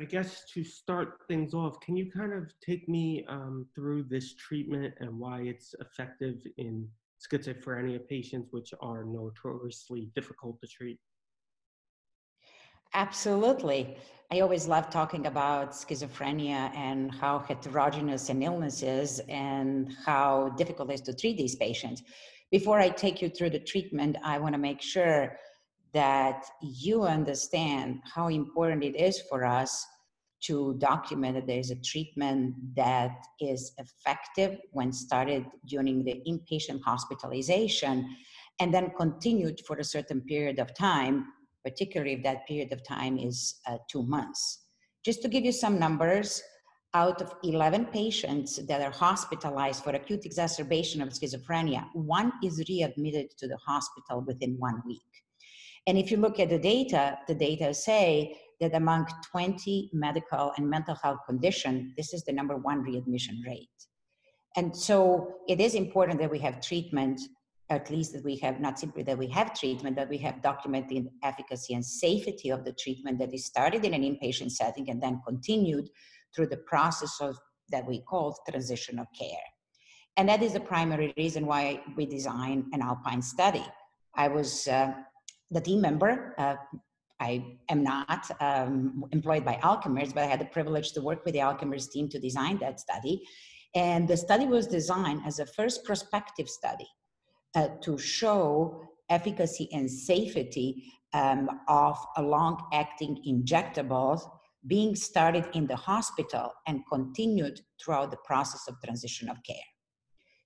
I guess to start things off, can you kind of take me um, through this treatment and why it's effective in schizophrenia patients, which are notoriously difficult to treat? Absolutely. I always love talking about schizophrenia and how heterogeneous an illness is and how difficult it is to treat these patients. Before I take you through the treatment, I want to make sure that you understand how important it is for us to document that there is a treatment that is effective when started during the inpatient hospitalization and then continued for a certain period of time particularly if that period of time is uh, two months. Just to give you some numbers, out of 11 patients that are hospitalized for acute exacerbation of schizophrenia, one is readmitted to the hospital within one week. And if you look at the data, the data say that among 20 medical and mental health conditions, this is the number one readmission rate. And so it is important that we have treatment at least that we have not simply that we have treatment, but we have documented efficacy and safety of the treatment that is started in an inpatient setting and then continued through the process of that we call transitional care. And that is the primary reason why we designed an alpine study. I was uh, the team member. Uh, I am not um, employed by Alkermes, but I had the privilege to work with the Alkermes team to design that study. And the study was designed as a first prospective study uh, to show efficacy and safety um, of a long acting injectables being started in the hospital and continued throughout the process of transition of care.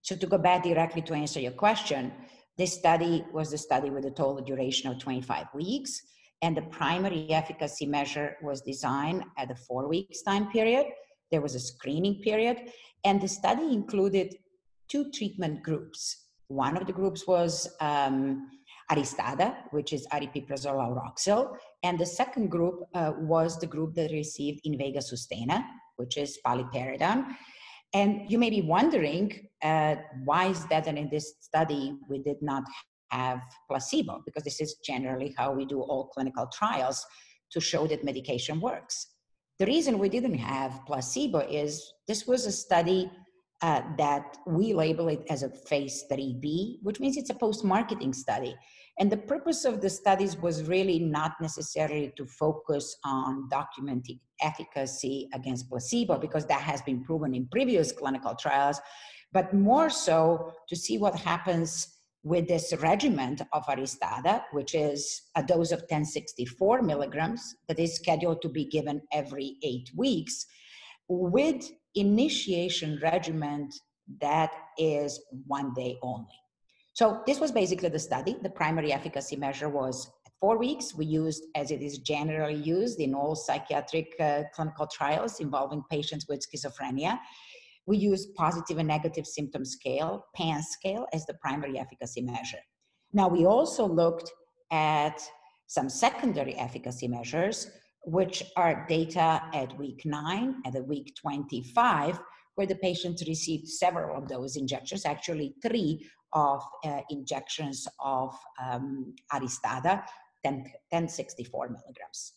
So, to go back directly to answer your question, this study was a study with a total duration of 25 weeks, and the primary efficacy measure was designed at a four weeks time period. There was a screening period, and the study included two treatment groups one of the groups was um, Aristada, which is aripiprazole lauroxil, and the second group uh, was the group that received Invega Sustenna, which is paliperidone. And you may be wondering, uh, why is that? And in this study, we did not have placebo, because this is generally how we do all clinical trials to show that medication works. The reason we didn't have placebo is this was a study uh, that we label it as a phase 3B, which means it's a post marketing study. And the purpose of the studies was really not necessarily to focus on documenting efficacy against placebo, because that has been proven in previous clinical trials, but more so to see what happens with this regimen of Aristada, which is a dose of 1064 milligrams that is scheduled to be given every eight weeks, with initiation regimen that is one day only. So this was basically the study. The primary efficacy measure was at four weeks. We used, as it is generally used in all psychiatric uh, clinical trials involving patients with schizophrenia. We used positive and negative symptom scale, PANSS scale, as the primary efficacy measure. Now, we also looked at some secondary efficacy measures which are data at week nine and at week 25, where the patients received several of those injections, actually three of uh, injections of um, Aristada, 10, 1064 milligrams.